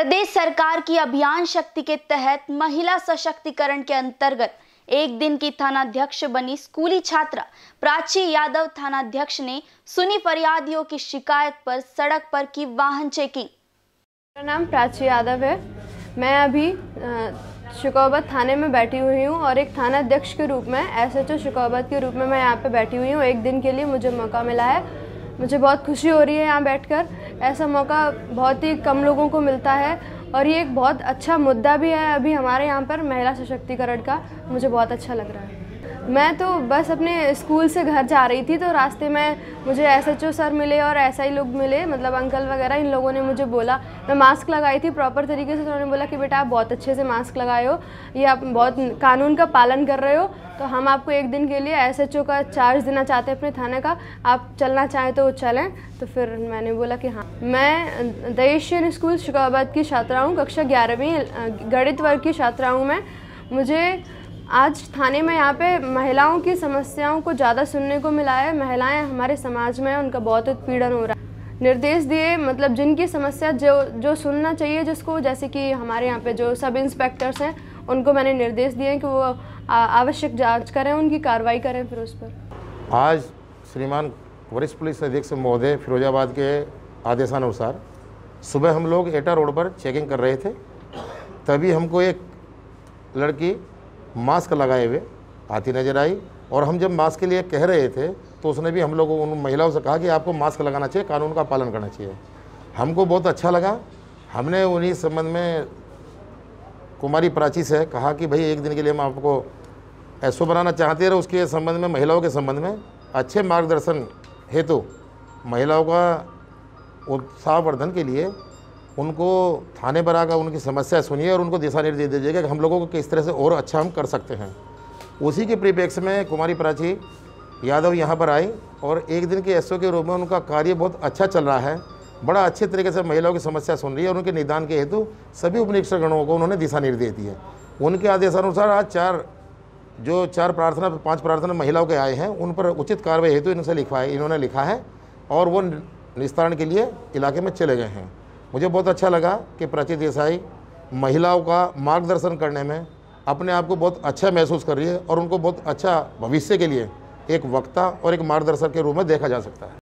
प्रदेश सरकार की अभियान शक्ति के तहत महिला सशक्तिकरण के अंतर्गत एक दिन की थानाध्यक्ष बनी स्कूली छात्रा प्राची यादव थानाध्यक्ष ने सुनी फरियादियों की शिकायत पर सड़क पर की वाहन चेकिंग। मेरा नाम प्राची यादव है। मैं अभी शिकोबत थाने में बैठी हुई हूँ और एक थाना अध्यक्ष के रूप में एस एच शिकोबत के रूप में मैं यहाँ पे बैठी हुई हूँ। एक दिन के लिए मुझे मौका मिला है। मुझे बहुत खुशी हो रही है यहाँ बैठकर। ऐसा मौका बहुत ही कम लोगों को मिलता है और ये एक बहुत अच्छा मुद्दा भी है अभी हमारे यहाँ पर महिला सशक्तिकरण का। मुझे बहुत अच्छा लग रहा है। मैं तो बस अपने स्कूल से घर जा रही थी तो रास्ते में मुझे एस एच ओ सर मिले और ऐसा ही लोग मिले मतलब अंकल वगैरह, इन लोगों ने मुझे बोला। मैं मास्क लगाई थी प्रॉपर तरीके से तो उन्होंने बोला कि बेटा आप बहुत अच्छे से मास्क लगाए हो ये आप बहुत कानून का पालन कर रहे हो तो हम आपको एक दिन के लिए एस एच ओ का चार्ज देना चाहते हैं अपने थाने का, आप चलना चाहें तो चलें। तो फिर मैंने बोला कि हाँ। मैं द एशियन स्कूल शिकाबाद की छात्रा हूँ कक्षा ग्यारहवीं, गणित वर्ग की छात्रा हूँ मैं, मुझे आज थाने में यहाँ पे महिलाओं की समस्याओं को ज़्यादा सुनने को मिला है। महिलाएँ हमारे समाज में, उनका बहुत उत्पीड़न हो रहा है। निर्देश दिए मतलब जिनकी समस्या जो जो सुनना चाहिए, जिसको, जैसे कि हमारे यहाँ पे जो सब इंस्पेक्टर्स हैं, उनको मैंने निर्देश दिए कि वो आवश्यक जाँच करें, उनकी कार्रवाई करें फिर उस पर। आज श्रीमान वरिष्ठ पुलिस अधीक्षक महोदय फिरोजाबाद के आदेशानुसार सुबह हम लोग एटा रोड पर चेकिंग कर रहे थे। तभी हमको एक लड़की मास्क लगाए हुए, आती नज़र आई और हम जब मास्क के लिए कह रहे थे तो उसने भी हम लोगों, उन महिलाओं से कहा कि आपको मास्क लगाना चाहिए, कानून का पालन करना चाहिए। हमको बहुत अच्छा लगा। हमने उन्हीं संबंध में कुमारी प्राची से कहा कि भाई, एक दिन के लिए हम आपको ऐसो बनाना चाहते रहे उसके संबंध में, महिलाओं के संबंध में। अच्छे मार्गदर्शन हेतु महिलाओं का उत्साहवर्धन के लिए उनको थाने पर आकर उनकी समस्या सुनिए और उनको दिशा निर्देश दीजिएगा कि हम लोगों को किस तरह से और अच्छा हम कर सकते हैं। उसी के परिप्रेक्ष्य में कुमारी प्राची यादव यहाँ पर आई और एक दिन के एसओ के रूप में उनका कार्य बहुत अच्छा चल रहा है। बड़ा अच्छे तरीके से महिलाओं की समस्या सुन रही है और उनके निदान के हेतु सभी उपनिरीक्षकगणों को उन्होंने दिशा निर्देश दिए। उनके आदेशानुसार आज चार, जो चार प्रार्थना, पाँच प्रार्थना महिलाओं के आए हैं, उन पर उचित कार्रवाई हेतु इनसे लिखवाए इन्होंने लिखा है और वो निस्तारण के लिए इलाके में चले गए हैं। मुझे बहुत अच्छा लगा कि प्राची देसाई महिलाओं का मार्गदर्शन करने में अपने आप को बहुत अच्छा महसूस कर रही है और उनको बहुत अच्छा भविष्य के लिए एक वक्ता और एक मार्गदर्शक के रूप में देखा जा सकता है।